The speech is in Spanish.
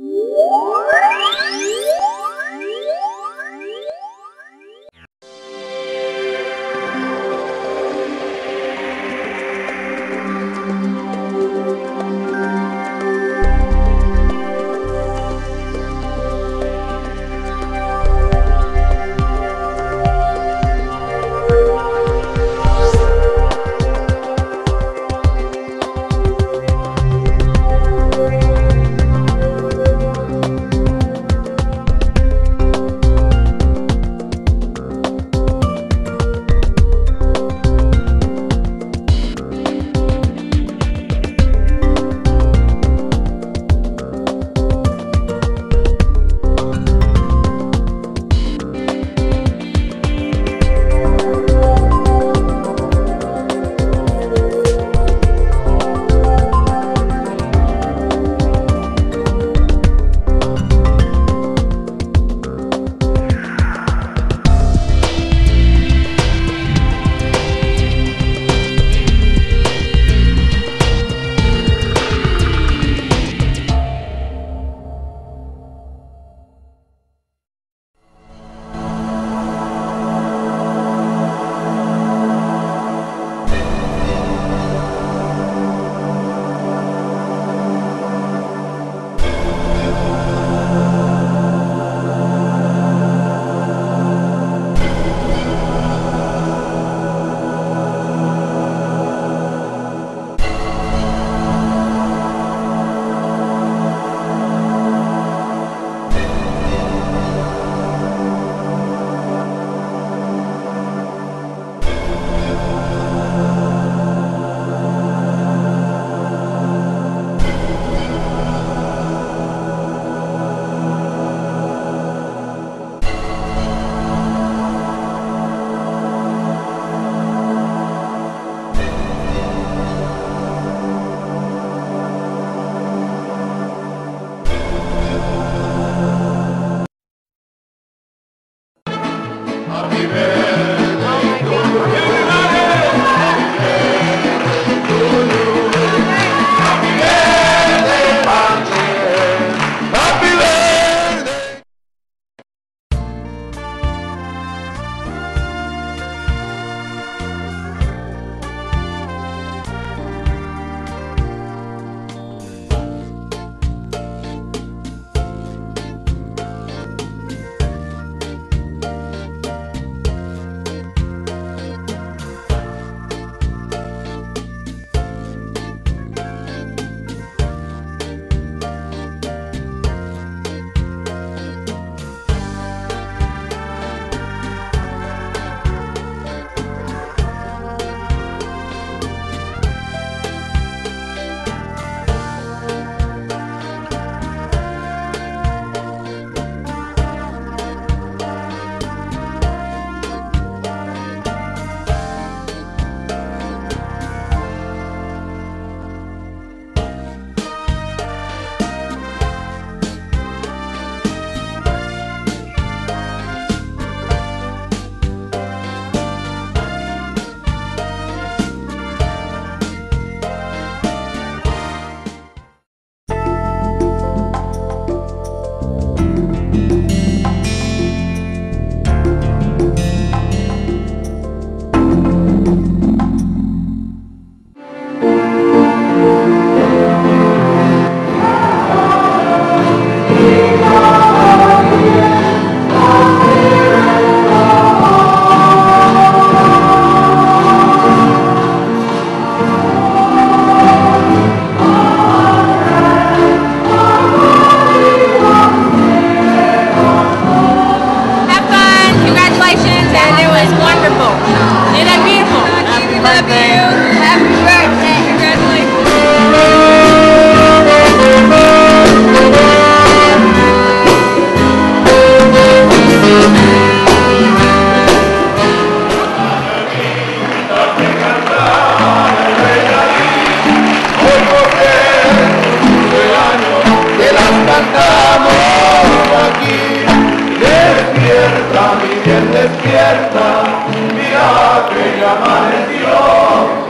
Woo! Happy birthday. quien despierta, mira que ya amaneció.